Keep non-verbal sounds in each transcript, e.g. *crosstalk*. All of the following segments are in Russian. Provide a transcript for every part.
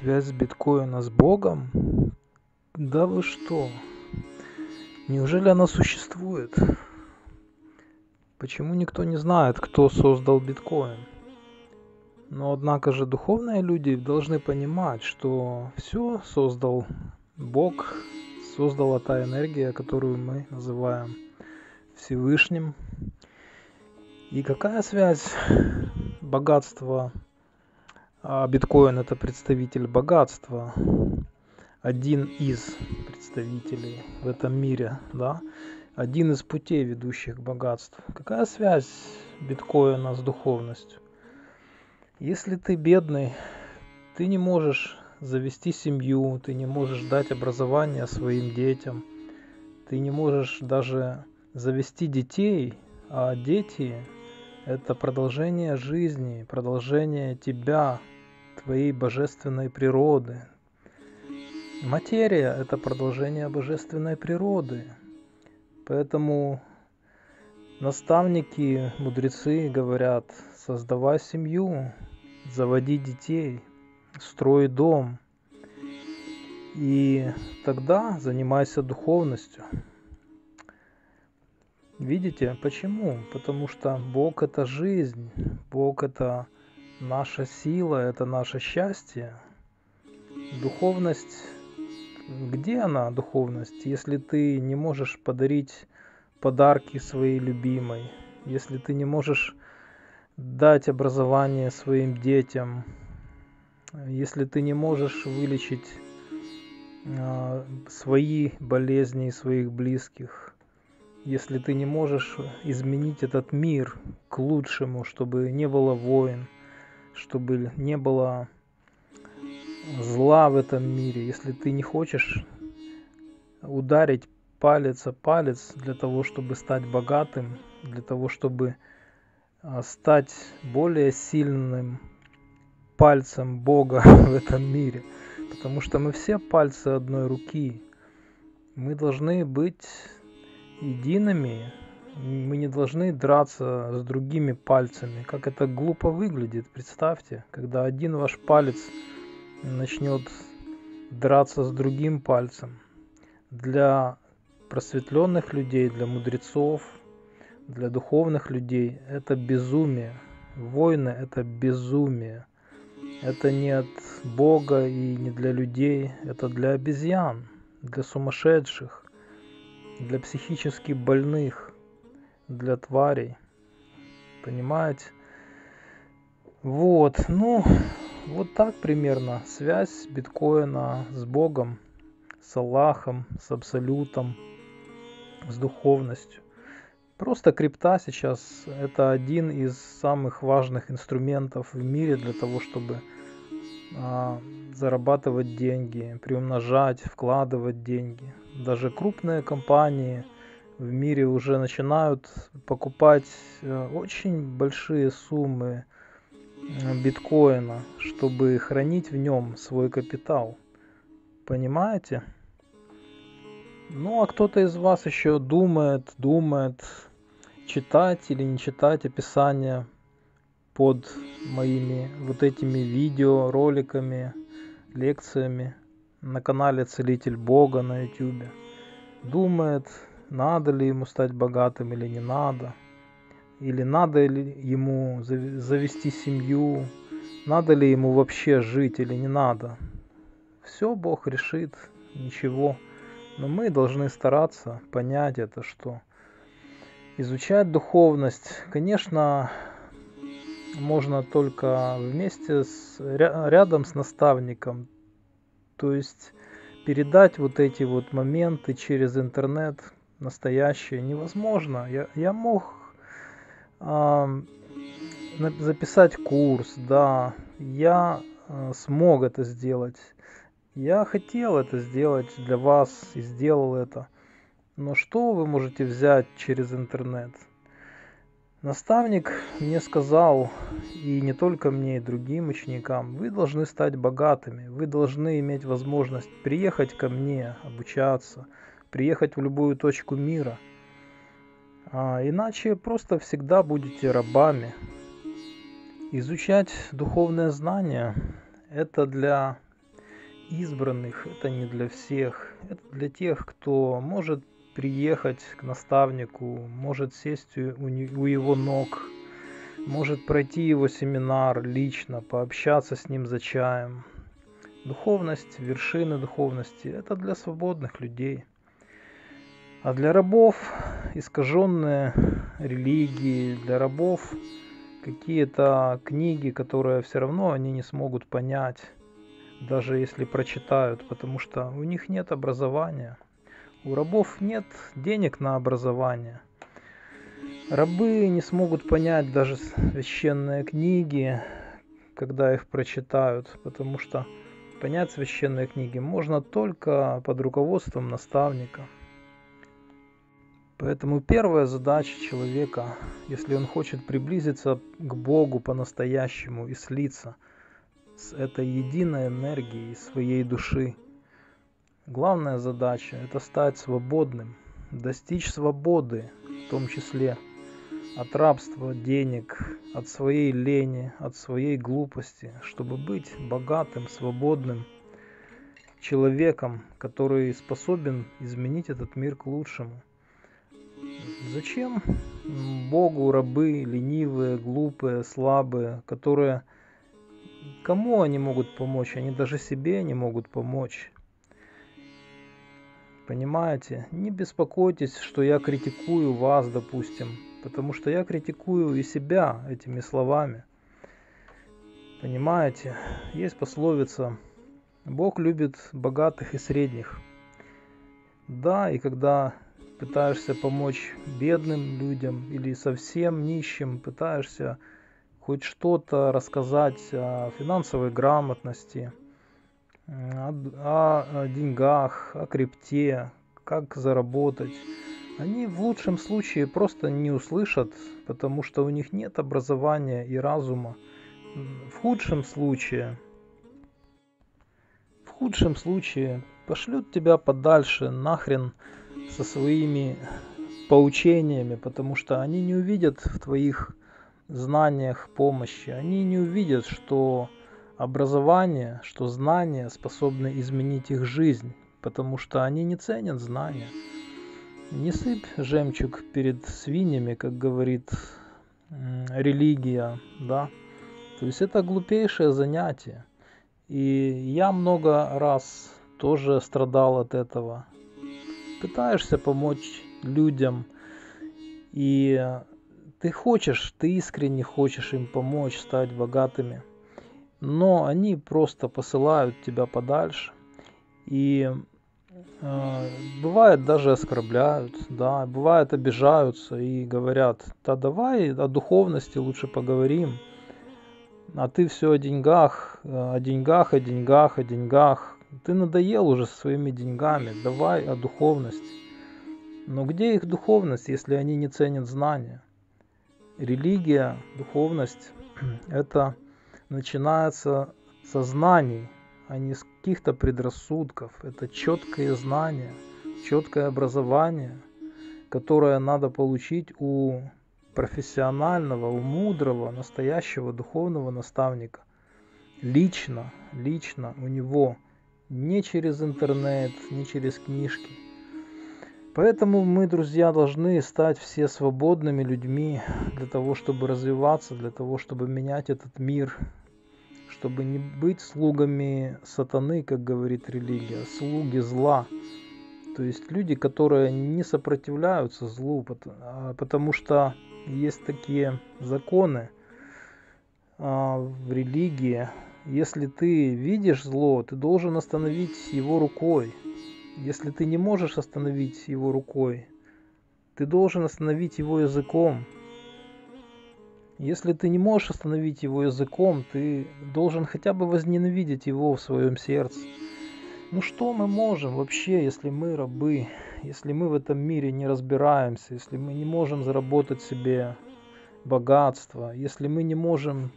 Связь биткоина с Богом? Да вы что? Неужели она существует? Почему никто не знает, кто создал биткоин? Но однако же духовные люди должны понимать, что все создал Бог, создала та энергия, которую мы называем Всевышним. И какая связь богатства а биткоин это представитель богатства, один из представителей в этом мире, да, один из путей, ведущих к богатству. Какая связь биткоина с духовностью? Если ты бедный, ты не можешь завести семью, ты не можешь дать образование своим детям, ты не можешь даже завести детей, а дети – это продолжение жизни, продолжение тебя, твоей божественной природы. Материя – это продолжение божественной природы. Поэтому наставники, мудрецы говорят, создавай семью, заводи детей, строй дом. И тогда занимайся духовностью. Видите, почему? Потому что Бог это жизнь, Бог это наша сила, это наше счастье. Духовность, где она, духовность, если ты не можешь подарить подарки своей любимой, если ты не можешь дать образование своим детям, если ты не можешь вылечить а, свои болезни своих близких, если ты не можешь изменить этот мир к лучшему, чтобы не было войн, чтобы не было зла в этом мире, если ты не хочешь ударить палец о палец для того, чтобы стать богатым, для того, чтобы а, стать более сильным пальцем Бога *laughs* в этом мире. Потому что мы все пальцы одной руки. Мы должны быть едиными, мы не должны драться с другими пальцами. Как это глупо выглядит, представьте, когда один ваш палец начнет драться с другим пальцем. Для просветленных людей, для мудрецов, для духовных людей это безумие. Войны это безумие. Это не от Бога и не для людей, это для обезьян, для сумасшедших, для психически больных для тварей. Понимаете? Вот, ну, вот так примерно. Связь биткоина с Богом, с Аллахом, с Абсолютом, с духовностью. Просто крипта сейчас это один из самых важных инструментов в мире для того, чтобы а, зарабатывать деньги, приумножать, вкладывать деньги. Даже крупные компании – в мире уже начинают покупать э, очень большие суммы э, биткоина, чтобы хранить в нем свой капитал. Понимаете? Ну а кто-то из вас еще думает, думает, читать или не читать описание под моими вот этими видео, роликами, лекциями на канале Целитель Бога на YouTube. Думает, надо ли ему стать богатым или не надо, или надо ли ему завести семью, надо ли ему вообще жить или не надо. Все Бог решит, ничего. Но мы должны стараться понять это, что изучать духовность, конечно, можно только вместе с рядом с наставником. То есть передать вот эти вот моменты через интернет настоящее невозможно. Я, я мог э, записать курс, да, я э, смог это сделать. Я хотел это сделать для вас и сделал это. Но что вы можете взять через интернет? Наставник мне сказал, и не только мне, и другим ученикам, вы должны стать богатыми, вы должны иметь возможность приехать ко мне, обучаться, приехать в любую точку мира. А, иначе просто всегда будете рабами. Изучать духовное знание – это для избранных, это не для всех. Это для тех, кто может приехать к наставнику, может сесть у, его ног, может пройти его семинар лично, пообщаться с ним за чаем. Духовность, вершины духовности – это для свободных людей. А для рабов искаженные религии, для рабов какие-то книги, которые все равно они не смогут понять, даже если прочитают, потому что у них нет образования. У рабов нет денег на образование. Рабы не смогут понять даже священные книги, когда их прочитают, потому что понять священные книги можно только под руководством наставника. Поэтому первая задача человека, если он хочет приблизиться к Богу по-настоящему и слиться с этой единой энергией своей души, главная задача – это стать свободным, достичь свободы, в том числе от рабства денег, от своей лени, от своей глупости, чтобы быть богатым, свободным человеком, который способен изменить этот мир к лучшему – Зачем Богу рабы ленивые, глупые, слабые, которые... Кому они могут помочь? Они даже себе не могут помочь. Понимаете? Не беспокойтесь, что я критикую вас, допустим, потому что я критикую и себя этими словами. Понимаете? Есть пословица «Бог любит богатых и средних». Да, и когда пытаешься помочь бедным людям или совсем нищим, пытаешься хоть что-то рассказать о финансовой грамотности, о, о деньгах, о крипте, как заработать. Они в лучшем случае просто не услышат, потому что у них нет образования и разума. В худшем случае, в худшем случае пошлют тебя подальше нахрен со своими поучениями, потому что они не увидят в твоих знаниях помощи, они не увидят, что образование, что знания способны изменить их жизнь, потому что они не ценят знания. Не сыпь жемчуг перед свиньями, как говорит религия, да. То есть это глупейшее занятие. И я много раз тоже страдал от этого пытаешься помочь людям, и ты хочешь, ты искренне хочешь им помочь стать богатыми, но они просто посылают тебя подальше, и э, бывает даже оскорбляют, да, бывает обижаются и говорят, да давай о духовности лучше поговорим, а ты все о деньгах, о деньгах, о деньгах, о деньгах, ты надоел уже со своими деньгами, давай о духовности. Но где их духовность, если они не ценят знания? Религия, духовность *clears throat* – это начинается со знаний, а не с каких-то предрассудков. Это четкое знание, четкое образование, которое надо получить у профессионального, у мудрого, настоящего духовного наставника. Лично, лично у него – не через интернет, не через книжки. Поэтому мы, друзья, должны стать все свободными людьми для того, чтобы развиваться, для того, чтобы менять этот мир, чтобы не быть слугами сатаны, как говорит религия, слуги зла. То есть люди, которые не сопротивляются злу, а потому что есть такие законы а, в религии, если ты видишь зло, ты должен остановить его рукой. Если ты не можешь остановить его рукой, ты должен остановить его языком. Если ты не можешь остановить его языком, ты должен хотя бы возненавидеть его в своем сердце. Ну что мы можем вообще, если мы рабы, если мы в этом мире не разбираемся, если мы не можем заработать себе богатство, если мы не можем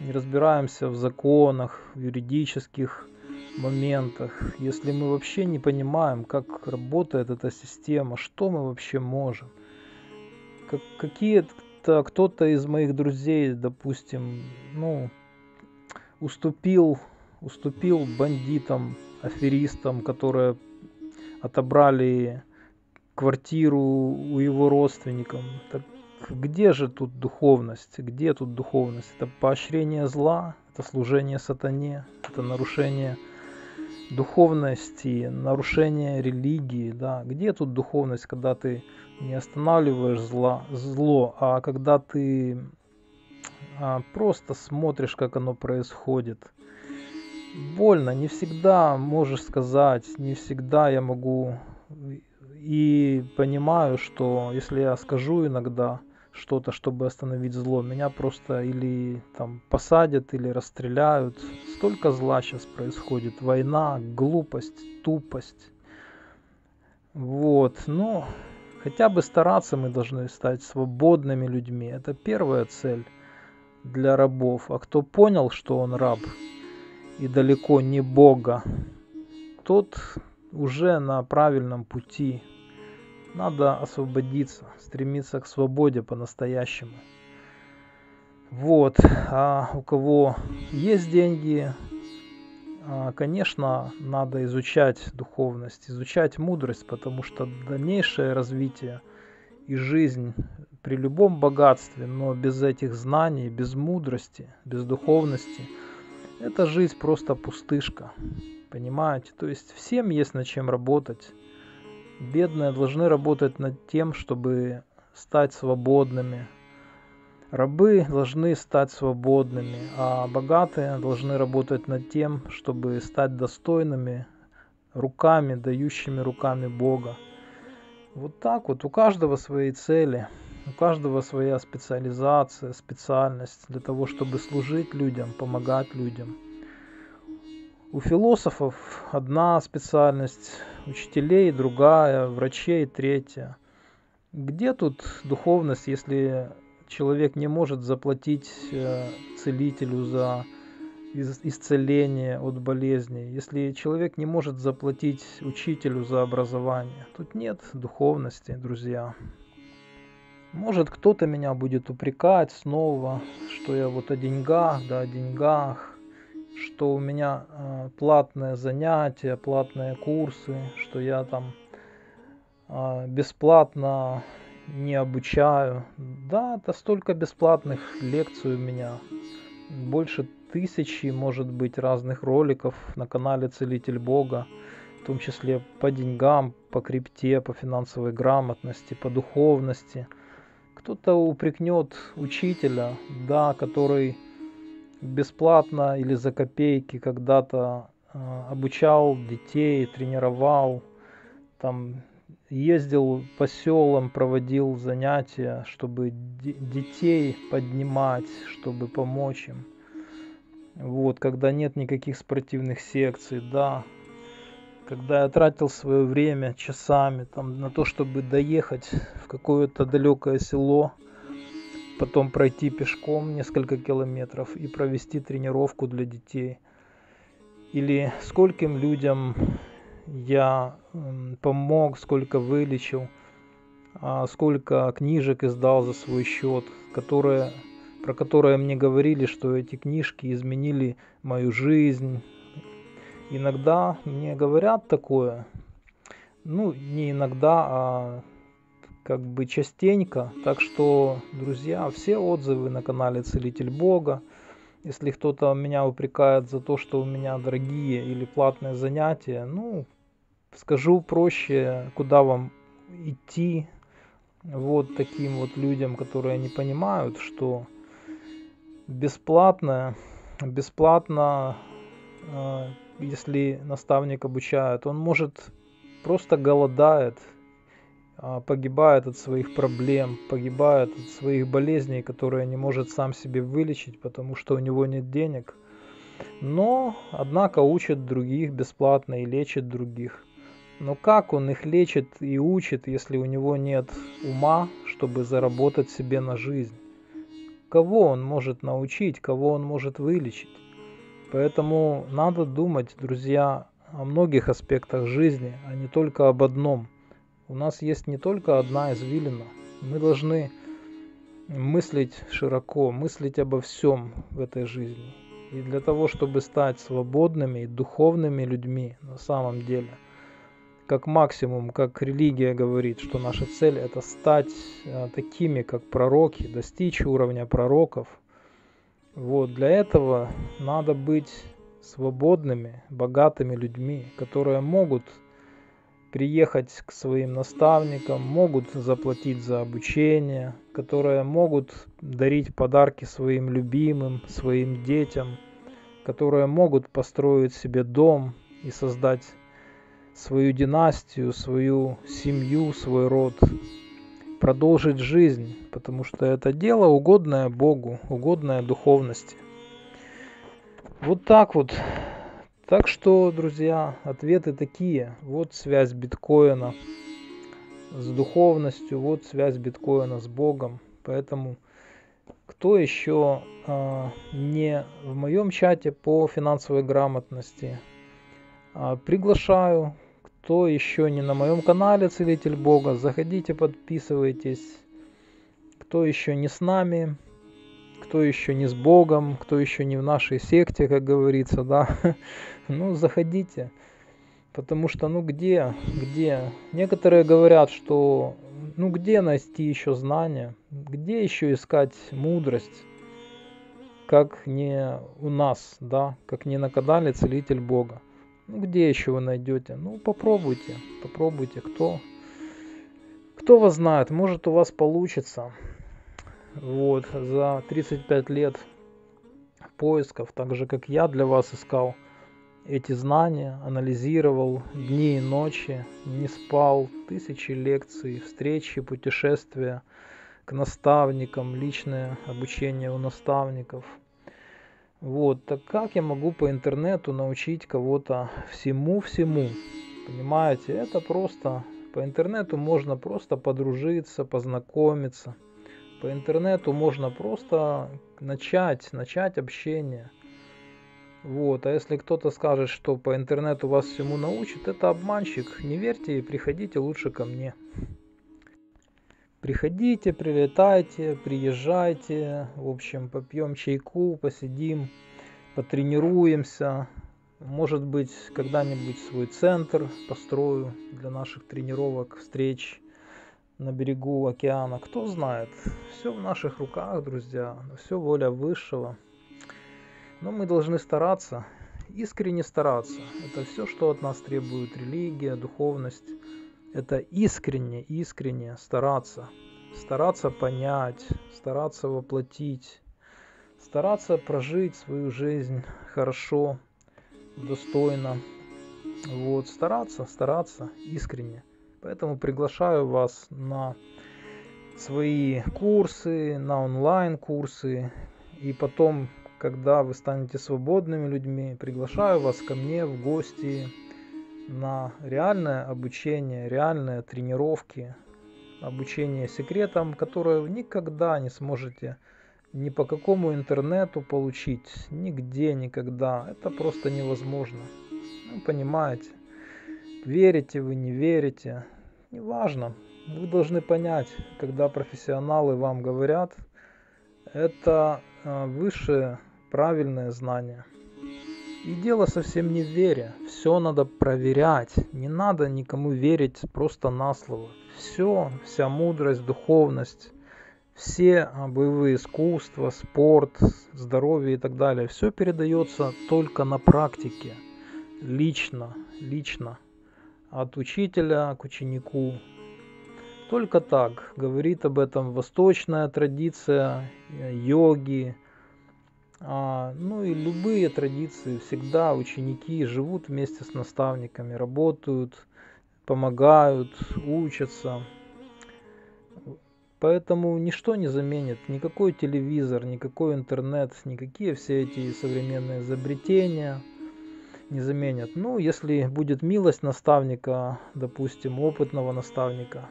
не разбираемся в законах, в юридических моментах, если мы вообще не понимаем, как работает эта система, что мы вообще можем. Как, какие-то кто-то из моих друзей, допустим, ну, уступил, уступил бандитам, аферистам, которые отобрали квартиру у его родственников. Так где же тут духовность? Где тут духовность? Это поощрение зла, это служение сатане, это нарушение духовности, нарушение религии, да. Где тут духовность, когда ты не останавливаешь зла, зло, а когда ты а, просто смотришь, как оно происходит. Больно, не всегда можешь сказать, не всегда я могу и понимаю, что если я скажу иногда, что-то, чтобы остановить зло. Меня просто или там посадят, или расстреляют. Столько зла сейчас происходит. Война, глупость, тупость. Вот, но хотя бы стараться мы должны стать свободными людьми. Это первая цель для рабов. А кто понял, что он раб и далеко не Бога, тот уже на правильном пути надо освободиться, стремиться к свободе по-настоящему. Вот. А у кого есть деньги, а, конечно, надо изучать духовность, изучать мудрость, потому что дальнейшее развитие и жизнь при любом богатстве, но без этих знаний, без мудрости, без духовности, эта жизнь просто пустышка. Понимаете? То есть всем есть над чем работать бедные должны работать над тем, чтобы стать свободными. Рабы должны стать свободными, а богатые должны работать над тем, чтобы стать достойными руками, дающими руками Бога. Вот так вот, у каждого свои цели, у каждого своя специализация, специальность для того, чтобы служить людям, помогать людям. У философов одна специальность, учителей другая, врачей третья. Где тут духовность, если человек не может заплатить э, целителю за исцеление от болезни, если человек не может заплатить учителю за образование, тут нет духовности, друзья. Может кто-то меня будет упрекать снова, что я вот о деньгах, да о деньгах, что у меня э, платные занятия, платные курсы, что я там э, бесплатно не обучаю. Да, это столько бесплатных лекций у меня. Больше тысячи, может быть, разных роликов на канале Целитель Бога, в том числе по деньгам, по крипте, по финансовой грамотности, по духовности. Кто-то упрекнет учителя, да, который бесплатно или за копейки когда-то э, обучал детей, тренировал, там ездил по селам, проводил занятия, чтобы детей поднимать, чтобы помочь им. Вот, когда нет никаких спортивных секций, да, когда я тратил свое время часами там на то, чтобы доехать в какое-то далекое село, потом пройти пешком несколько километров и провести тренировку для детей. Или скольким людям я помог, сколько вылечил, а сколько книжек издал за свой счет, которые, про которые мне говорили, что эти книжки изменили мою жизнь. Иногда мне говорят такое, ну не иногда, а как бы частенько. Так что, друзья, все отзывы на канале Целитель Бога. Если кто-то меня упрекает за то, что у меня дорогие или платные занятия, ну, скажу проще, куда вам идти. Вот таким вот людям, которые не понимают, что бесплатно, бесплатно, э, если наставник обучает, он может просто голодает погибает от своих проблем, погибает от своих болезней, которые не может сам себе вылечить, потому что у него нет денег. Но, однако, учит других бесплатно и лечит других. Но как он их лечит и учит, если у него нет ума, чтобы заработать себе на жизнь? Кого он может научить, кого он может вылечить? Поэтому надо думать, друзья, о многих аспектах жизни, а не только об одном – у нас есть не только одна извилина. Мы должны мыслить широко, мыслить обо всем в этой жизни. И для того, чтобы стать свободными и духовными людьми на самом деле, как максимум, как религия говорит, что наша цель это стать э, такими, как пророки, достичь уровня пророков. Вот для этого надо быть свободными, богатыми людьми, которые могут приехать к своим наставникам, могут заплатить за обучение, которые могут дарить подарки своим любимым, своим детям, которые могут построить себе дом и создать свою династию, свою семью, свой род, продолжить жизнь, потому что это дело угодное Богу, угодное духовности. Вот так вот так что, друзья, ответы такие. Вот связь биткоина с духовностью, вот связь биткоина с Богом. Поэтому кто еще э, не в моем чате по финансовой грамотности, э, приглашаю. Кто еще не на моем канале Целитель Бога, заходите, подписывайтесь. Кто еще не с нами, кто еще не с Богом, кто еще не в нашей секте, как говорится, да, *laughs* ну, заходите. Потому что, ну, где, где? Некоторые говорят, что, ну, где найти еще знания? Где еще искать мудрость? Как не у нас, да, как не на канале Целитель Бога. Ну, где еще вы найдете? Ну, попробуйте, попробуйте, кто, кто вас знает, может у вас получится вот, за 35 лет поисков, так же как я для вас искал эти знания, анализировал дни и ночи, не спал, тысячи лекций, встречи, путешествия к наставникам, личное обучение у наставников. Вот, так как я могу по интернету научить кого-то всему-всему? Понимаете, это просто, по интернету можно просто подружиться, познакомиться – по интернету можно просто начать, начать общение. Вот. А если кто-то скажет, что по интернету вас всему научит, это обманщик. Не верьте и приходите лучше ко мне. Приходите, прилетайте, приезжайте. В общем, попьем чайку, посидим, потренируемся. Может быть, когда-нибудь свой центр построю для наших тренировок, встреч на берегу океана. Кто знает, все в наших руках, друзья, все воля высшего. Но мы должны стараться, искренне стараться. Это все, что от нас требует религия, духовность. Это искренне, искренне стараться. Стараться понять, стараться воплотить, стараться прожить свою жизнь хорошо, достойно. Вот, стараться, стараться искренне. Поэтому приглашаю вас на свои курсы, на онлайн-курсы. И потом, когда вы станете свободными людьми, приглашаю вас ко мне в гости на реальное обучение, реальные тренировки, обучение секретам, которые вы никогда не сможете ни по какому интернету получить, нигде, никогда. Это просто невозможно. Ну, понимаете. Верите вы, не верите, неважно. Вы должны понять, когда профессионалы вам говорят, это э, высшее правильное знание. И дело совсем не в вере. Все надо проверять. Не надо никому верить просто на слово. Все, вся мудрость, духовность, все боевые искусства, спорт, здоровье и так далее, все передается только на практике, лично, лично от учителя к ученику. Только так говорит об этом восточная традиция э, йоги. А, ну и любые традиции, всегда ученики живут вместе с наставниками, работают, помогают, учатся. Поэтому ничто не заменит, никакой телевизор, никакой интернет, никакие все эти современные изобретения – не заменят. Ну, если будет милость наставника, допустим, опытного наставника,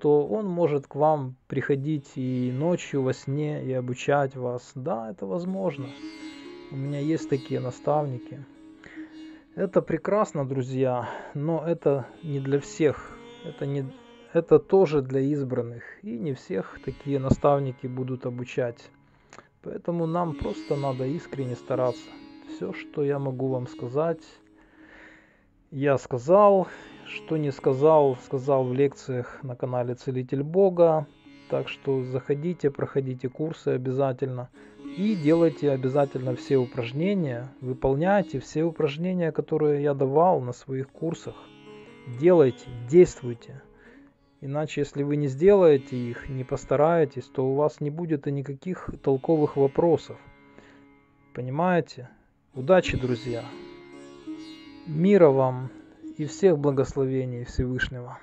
то он может к вам приходить и ночью во сне и обучать вас. Да, это возможно. У меня есть такие наставники. Это прекрасно, друзья, но это не для всех. Это, не, это тоже для избранных. И не всех такие наставники будут обучать. Поэтому нам просто надо искренне стараться. Все, что я могу вам сказать, я сказал. Что не сказал, сказал в лекциях на канале Целитель Бога. Так что заходите, проходите курсы обязательно. И делайте обязательно все упражнения. Выполняйте все упражнения, которые я давал на своих курсах. Делайте, действуйте. Иначе, если вы не сделаете их, не постараетесь, то у вас не будет и никаких толковых вопросов. Понимаете? Удачи, друзья! Мира вам и всех благословений Всевышнего!